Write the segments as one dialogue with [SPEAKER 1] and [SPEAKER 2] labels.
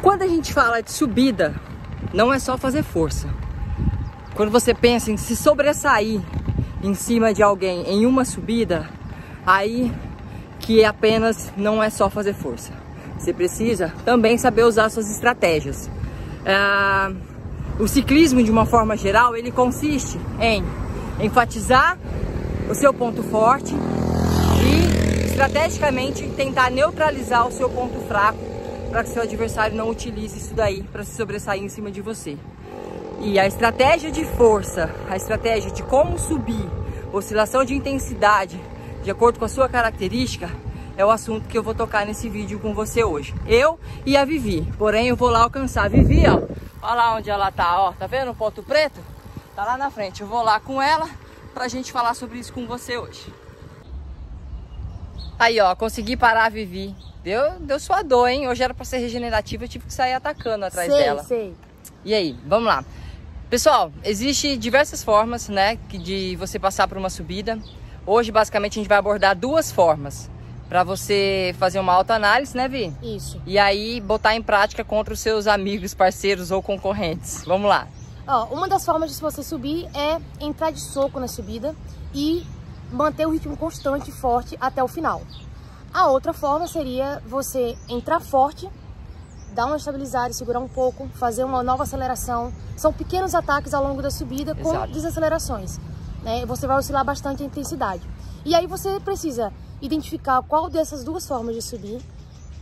[SPEAKER 1] Quando a gente fala de subida, não é só fazer força. Quando você pensa em se sobressair em cima de alguém em uma subida, aí que apenas não é só fazer força. Você precisa também saber usar suas estratégias. Ah, o ciclismo, de uma forma geral, ele consiste em enfatizar o seu ponto forte e estrategicamente tentar neutralizar o seu ponto fraco para que seu adversário não utilize isso daí para se sobressair em cima de você. E a estratégia de força, a estratégia de como subir, oscilação de intensidade, de acordo com a sua característica, é o assunto que eu vou tocar nesse vídeo com você hoje. Eu e a Vivi. Porém, eu vou lá alcançar a Vivi, ó. Olha lá onde ela tá, ó. Tá vendo o ponto preto? Tá lá na frente. Eu vou lá com ela pra gente falar sobre isso com você hoje. Aí, ó, consegui parar a Vivi. Deu, deu sua dor, hein? Hoje era pra ser regenerativa, eu tive que sair atacando atrás
[SPEAKER 2] sei,
[SPEAKER 1] dela.
[SPEAKER 2] Sei,
[SPEAKER 1] E aí, vamos lá. Pessoal, existe diversas formas, né, de você passar por uma subida. Hoje, basicamente, a gente vai abordar duas formas para você fazer uma autoanálise, né, Vi?
[SPEAKER 2] Isso.
[SPEAKER 1] E aí botar em prática contra os seus amigos, parceiros ou concorrentes. Vamos lá.
[SPEAKER 2] Ó, uma das formas de você subir é entrar de soco na subida e manter o ritmo constante e forte até o final. A outra forma seria você entrar forte, dar uma estabilizada, segurar um pouco, fazer uma nova aceleração. São pequenos ataques ao longo da subida com
[SPEAKER 1] Exato.
[SPEAKER 2] desacelerações. Né? Você vai oscilar bastante a intensidade. E aí você precisa identificar qual dessas duas formas de subir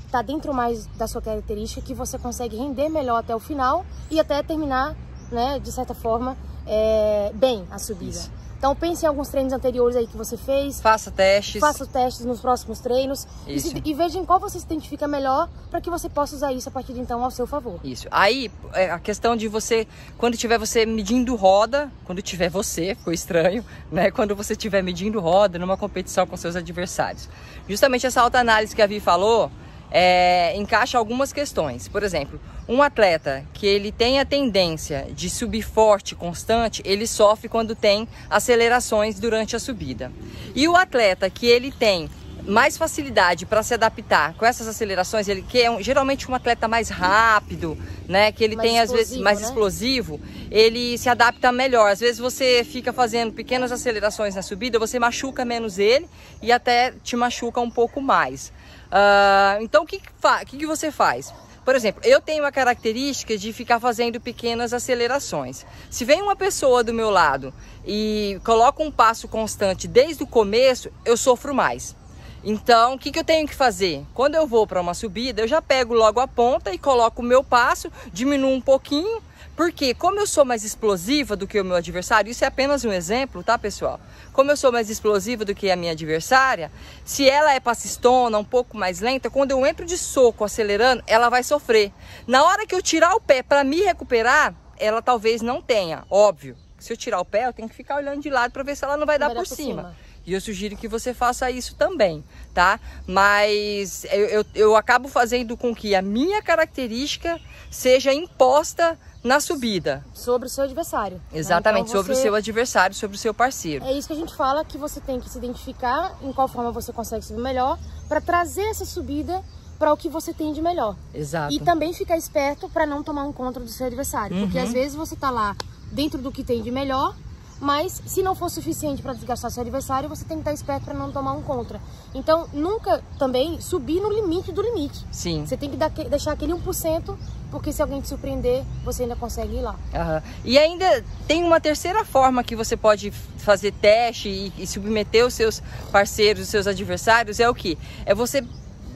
[SPEAKER 2] está dentro mais da sua característica que você consegue render melhor até o final e até terminar, né, de certa forma, é, bem a subida.
[SPEAKER 1] Isso.
[SPEAKER 2] Então pense em alguns treinos anteriores aí que você fez,
[SPEAKER 1] Faça testes.
[SPEAKER 2] faça testes nos próximos treinos e,
[SPEAKER 1] Isso.
[SPEAKER 2] se- e veja em qual você se identifica melhor para que você possa usar isso a partir de então ao seu favor.
[SPEAKER 1] Isso. Aí, é a questão de você, quando tiver você medindo roda, quando tiver você, ficou estranho, né? Quando você estiver medindo roda numa competição com seus adversários. Justamente essa autoanálise que a Vi falou, é, encaixa algumas questões. Por exemplo, um atleta que ele tem a tendência de subir forte, constante, ele sofre quando tem acelerações durante a subida. E o atleta que ele tem mais facilidade para se adaptar com essas acelerações, ele que é um- geralmente um atleta mais rápido, né, que ele
[SPEAKER 2] Mais
[SPEAKER 1] tem às vezes mais
[SPEAKER 2] né?
[SPEAKER 1] explosivo, ele se adapta melhor. Às vezes você fica fazendo pequenas acelerações na subida, você machuca menos ele e até te machuca um pouco mais. Ah, então o que, que que você faz? Por exemplo, eu tenho a característica de ficar fazendo pequenas acelerações. Se vem uma pessoa do meu lado e coloca um passo constante desde o começo, eu sofro mais. Então, o que, que eu tenho que fazer? Quando eu vou para uma subida, eu já pego logo a ponta e coloco o meu passo, diminuo um pouquinho, porque como eu sou mais explosiva do que o meu adversário, isso é apenas um exemplo, tá, pessoal? Como eu sou mais explosiva do que a minha adversária, se ela é passistona, um pouco mais lenta, quando eu entro de soco acelerando, ela vai sofrer. Na hora que eu tirar o pé para me recuperar, ela talvez não tenha, óbvio. Se eu tirar o pé, eu tenho que ficar olhando de lado para ver se ela não vai dar
[SPEAKER 2] Vai dar
[SPEAKER 1] por
[SPEAKER 2] por
[SPEAKER 1] cima.
[SPEAKER 2] cima.
[SPEAKER 1] E eu sugiro que você faça isso também, tá? Mas eu, eu, eu acabo fazendo com que a minha característica seja imposta na subida.
[SPEAKER 2] Sobre o seu adversário. né?
[SPEAKER 1] Exatamente,
[SPEAKER 2] Então,
[SPEAKER 1] sobre o seu adversário, sobre o seu parceiro.
[SPEAKER 2] É isso que a gente fala, que você tem que se identificar em qual forma você consegue subir melhor para trazer essa subida para o que você tem de melhor.
[SPEAKER 1] Exato.
[SPEAKER 2] E também ficar esperto para não tomar um contra do seu adversário. Porque
[SPEAKER 1] Uhum.
[SPEAKER 2] às vezes você tá lá dentro do que tem de melhor, mas se não for suficiente para desgastar seu adversário, você tem que estar esperto para não tomar um contra. Então, nunca também subir no limite do limite.
[SPEAKER 1] Sim.
[SPEAKER 2] Você tem que dar- deixar aquele 1%, porque se alguém te surpreender, você ainda consegue ir lá.
[SPEAKER 1] Aham. E ainda tem uma terceira forma que você pode fazer teste e, e submeter os seus parceiros, os seus adversários, é o que? É você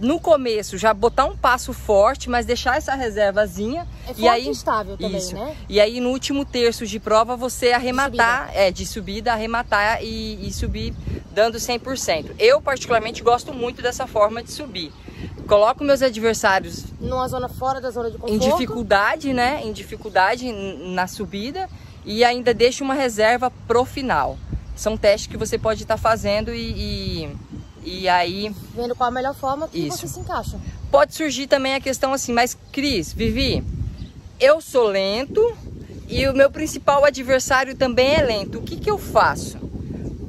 [SPEAKER 1] no começo já botar um passo forte, mas deixar essa reservazinha
[SPEAKER 2] É
[SPEAKER 1] e aí
[SPEAKER 2] estável também,
[SPEAKER 1] isso.
[SPEAKER 2] né?
[SPEAKER 1] E aí no último terço de prova você arrematar, é de subida, arrematar e, e subir dando 100%. Eu particularmente gosto muito dessa forma de subir. Coloco meus adversários
[SPEAKER 2] Numa zona fora da zona de conforto.
[SPEAKER 1] em dificuldade, né? Em dificuldade na subida e ainda deixa uma reserva pro final. São testes que você pode estar fazendo e, e, e aí
[SPEAKER 2] Vendo qual a melhor forma que
[SPEAKER 1] Isso.
[SPEAKER 2] você se encaixa.
[SPEAKER 1] pode surgir também a questão assim, mas Cris, Vivi, eu sou lento e o meu principal adversário também é lento. O que, que eu faço?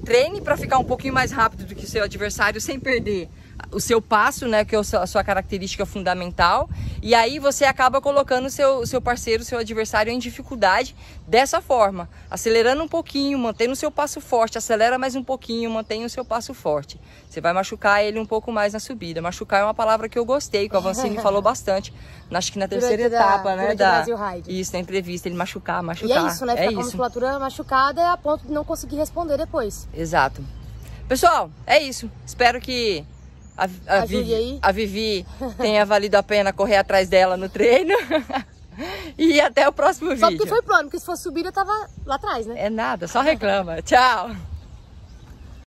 [SPEAKER 1] Treine para ficar um pouquinho mais rápido do que o seu adversário sem perder o seu passo, né, que é a sua característica fundamental, e aí você acaba colocando o seu, seu parceiro, seu adversário em dificuldade dessa forma, acelerando um pouquinho, mantendo o seu passo forte, acelera mais um pouquinho, mantém o seu passo forte. Você vai machucar ele um pouco mais na subida. Machucar é uma palavra que eu gostei, que o Avancini falou bastante, acho que na terceira
[SPEAKER 2] Durante
[SPEAKER 1] etapa,
[SPEAKER 2] da,
[SPEAKER 1] né,
[SPEAKER 2] da
[SPEAKER 1] isso, na entrevista, ele machucar, machucar.
[SPEAKER 2] E é isso, né, ficar é com a musculatura machucada é a ponto de não conseguir responder depois.
[SPEAKER 1] Exato. Pessoal, é isso. Espero que a, a, Vivi, a Vivi tenha valido a pena correr atrás dela no treino. e até o próximo
[SPEAKER 2] só
[SPEAKER 1] vídeo.
[SPEAKER 2] Só porque foi plano, porque se fosse subida, eu tava lá atrás, né?
[SPEAKER 1] É nada, só reclama. Tchau.